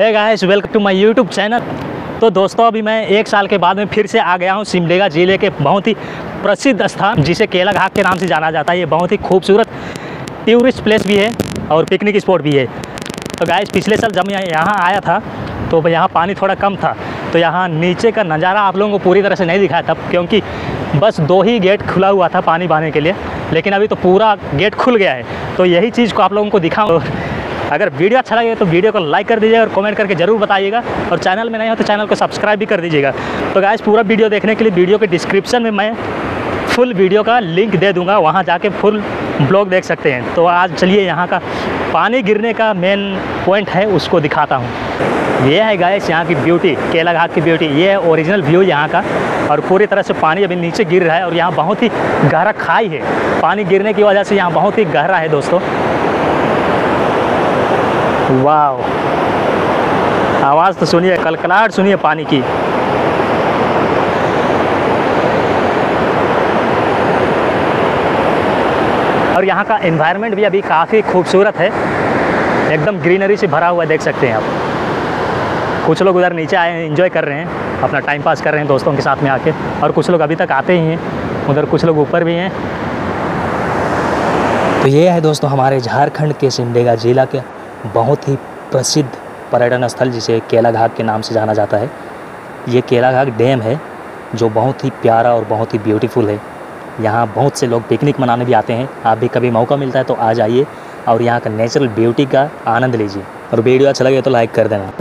है guys welcome to my YouTube channel तो दोस्तों, अभी मैं एक साल के बाद में फिर से आ गया हूँ सिमडेगा ज़िले के बहुत ही प्रसिद्ध स्थान, जिसे केला घाट के नाम से जाना जाता है। ये बहुत ही खूबसूरत टूरिस्ट प्लेस भी है और पिकनिक स्पॉट भी है। तो गाइस पिछले साल जब मैं यहाँ आया था तो यहाँ पानी थोड़ा कम था। तो यहाँ नीचे का नज़ारा आप लोगों को पूरी तरह से नहीं दिखाया था, क्योंकि बस दो ही गेट खुला हुआ था पानी बहाने के लिए। लेकिन अभी तो पूरा गेट खुल गया है। तो यही चीज़ को आप लोगों को दिखाऊँ अगर वीडियो अच्छा लगे तो वीडियो को लाइक कर दीजिएगा और कमेंट करके ज़रूर बताइएगा। और चैनल में नहीं हो तो चैनल को सब्सक्राइब भी कर दीजिएगा। तो गाइस पूरा वीडियो देखने के लिए वीडियो के डिस्क्रिप्शन में मैं फुल वीडियो का लिंक दे दूँगा। वहाँ जाके फुल ब्लॉग देख सकते हैं। तो आज चलिए यहाँ का पानी गिरने का मेन पॉइंट है, उसको दिखाता हूँ। ये है गाइस यहाँ की ब्यूटी केला घाट की ब्यूटी ये है ओरिजिनल व्यू यहाँ का। और पूरी तरह से पानी अभी नीचे गिर रहा है और यहाँ बहुत ही गहरा खाई है। पानी गिरने की वजह से यहाँ बहुत ही गहरा है दोस्तों। वाह आवाज़ तो सुनिए, कलकलाहट सुनिए पानी की। और यहाँ का एनवायरनमेंट भी अभी काफ़ी खूबसूरत है। एकदम ग्रीनरी से भरा हुआ देख सकते हैं आप। कुछ लोग उधर नीचे आए हैं इन्जॉय कर रहे हैं, अपना टाइम पास कर रहे हैं दोस्तों के साथ में आके। और कुछ लोग अभी तक आते ही हैं, उधर कुछ लोग ऊपर भी हैं। तो ये है दोस्तों हमारे झारखंड के सिमडेगा ज़िला के बहुत ही प्रसिद्ध पर्यटन स्थल जिसे केला घाट के नाम से जाना जाता है। ये केला घाट डैम है, जो बहुत ही प्यारा और बहुत ही ब्यूटीफुल है। यहाँ बहुत से लोग पिकनिक मनाने भी आते हैं। आप भी कभी मौका मिलता है तो आ जाइए और यहाँ का नेचुरल ब्यूटी का आनंद लीजिए। और वीडियो अच्छा लगे तो लाइक कर देना।